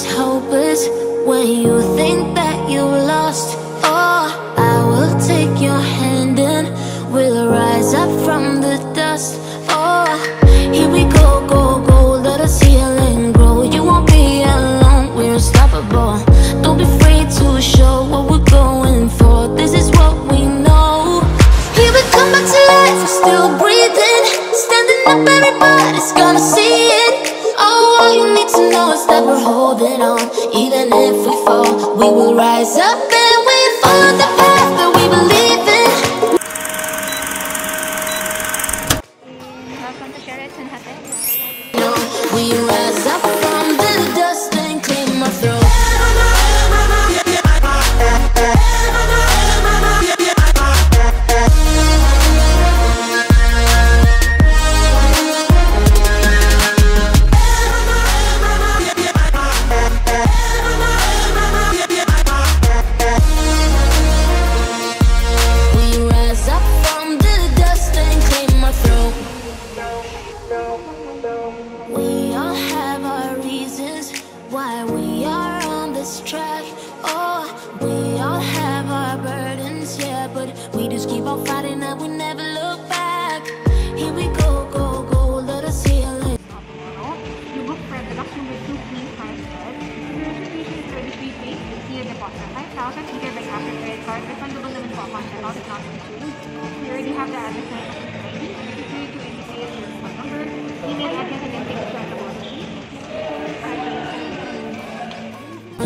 it's hopeless when you think that you lost. Holding on. Even if we fall, we will rise up and we follow the path that we believe in. Welcome to Sheraton Hotel. We rise up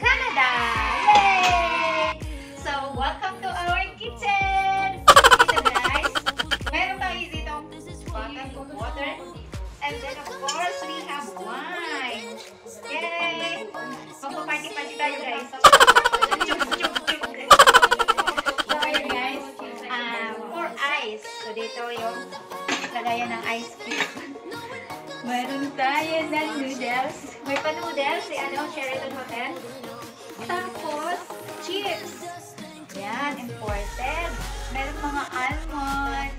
Canada! Yay! So, welcome to our kitchen! Dito guys, meron tayo dito bottle of water. And then, of course, we have wine. Yay! Magpa-party-party tayo guys. So, ayun guys. Um, for ice. So, dito yung lagayan ng ice cube. Meron tayo ng noodles. May pa-noodles si ano, Sheraton Hotel. Tapos, chips. Yan, imported. Meron mga almond.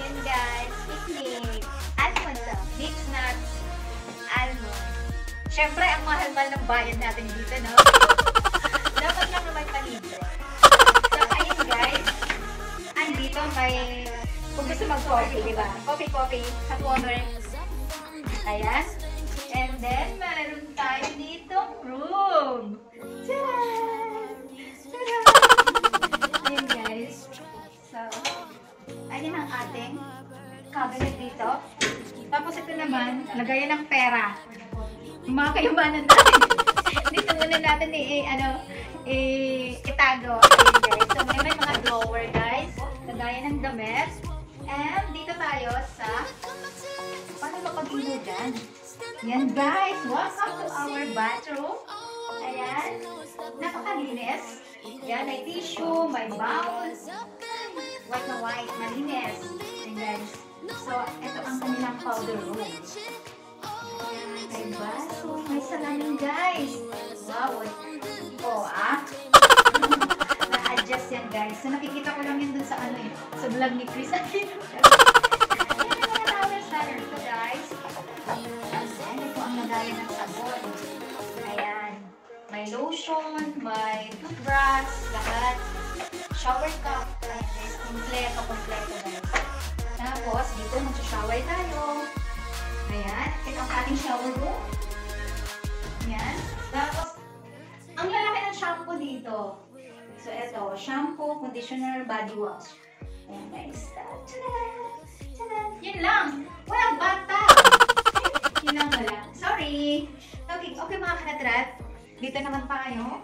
Yan guys, picnic. Almond to. Mixed nuts. Almond. Siyempre, ang mahal-mahal ng bayad natin dito, no? Dapat lang naman palibre. So, ayun guys. Andito may, kung gusto mag-coffee, di ba? Coffee, coffee, hot water. Ayan. And then, meron tayo ditong room. Tcharan! Tcharan! Ayun guys. So, ayun ang ating cabinet dito. Tapos ito naman, lagayan ng pera. Mga kayamanan natin. dito muna natin i, ano, i, itago. Ayun guys. So, may, mga drawer guys. Lagayan ng damit. And dito tayo sa mapag-ilo dyan? Yan guys, welcome to our bathroom. Ayan, napakalinis. Yan, may tissue, may bowl. White na white, malinis. Ayan guys. So, ito ang kanilang powder room. Ayan, may baso, may salamin guys. Wow. Oh, ah. medyas yan guys. So nakikita ko lang yun dun sa ano eh. Sa vlog ni Chris. Ayan lagayan ng sabon. Ayan. May lotion, may toothbrush, lahat. Shower cup. Guys, kompleto, kompleto guys. Tapos, dito mag-shower tayo. Ayan, ito ang ating shower room. Ayan. Tapos, ang lalaki ng shampoo dito. So, ito, shampoo, conditioner, body wash. Ayan guys. Tadaan! Tadaan! Yun lang. Walang bata. Yun lang wala. Sorry. Okay, okay mga kanatrat. Dito naman tayo.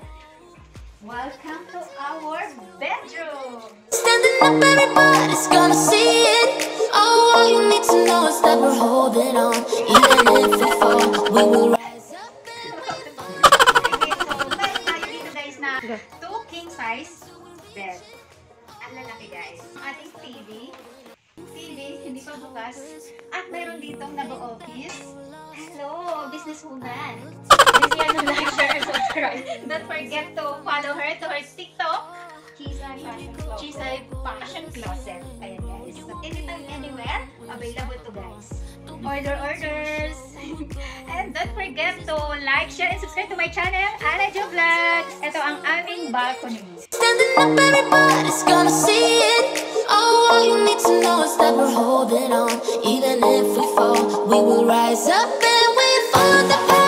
Welcome to our bedroom. Standing up, everybody's gonna see it. Oh, all you need to know is that we're holding on. Even if we fall, we will rise up. Okay, so meron tayo dito guys na two king size bed. Ang lalaki guys. Ang ating TV. TV, hindi pa bukas. At meron ditong nabo office. Hello, businesswoman. Please yan ng like, share, and subscribe. Don't forget to follow her to her TikTok. Chisay Fashion Closet. Chisay Fashion Closet. Ayan guys. So, anytime, anywhere, available to guys. Order orders. and don't forget to like, share, and subscribe to my channel, Ana Jo Vlogs. Ito ang aming balcony. Standing up, everybody's gonna see it. Oh, all you need to know is that we're holding on. Even if we fall, we will rise up and we follow the path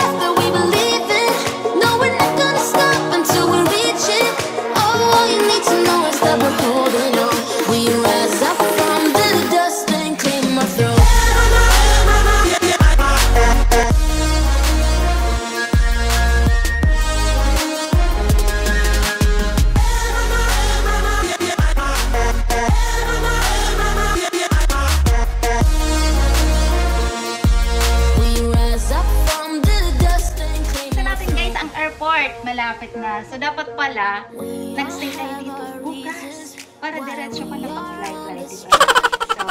Malapit na. So dapat pala, nag-stay tayo dito bukas. Para diretso pa na pag-flight-flight, diba? So,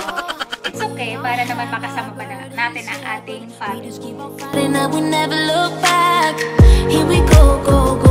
it's okay para naman makasama pa na natin ang ating family. Here we go, go, go.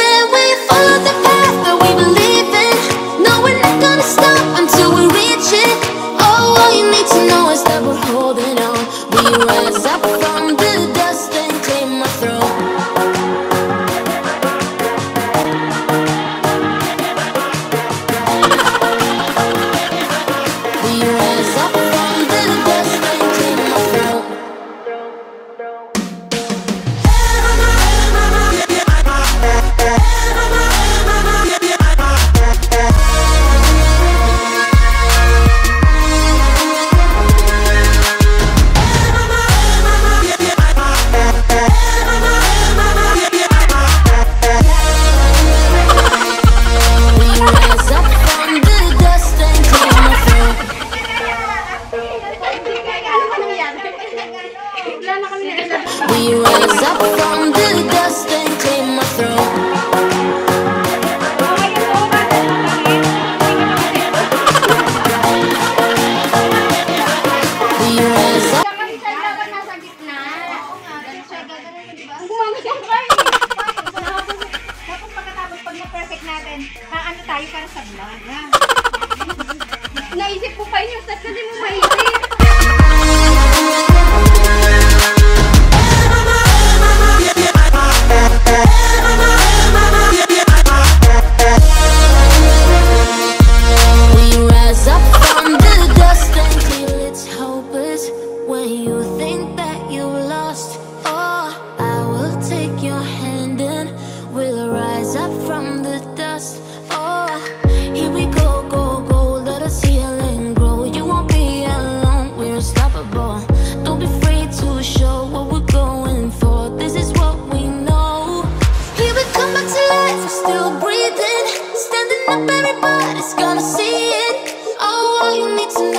Naisip ko pa yun,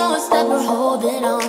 know it's that we're holding on.